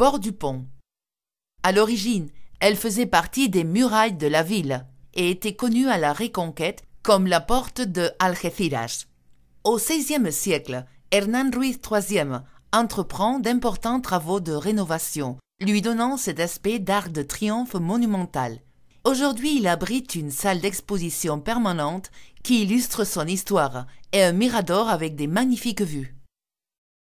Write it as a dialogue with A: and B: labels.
A: port du pont. À l'origine, elle faisait partie des murailles de la ville et était connue à la Reconquête comme la porte de Algeciras. Au XVIe siècle, Hernán Ruiz III entreprend d'importants travaux de rénovation, lui donnant cet aspect d'arc de triomphe monumental. Aujourd'hui, il abrite une salle d'exposition permanente qui illustre son histoire et un mirador avec des magnifiques vues.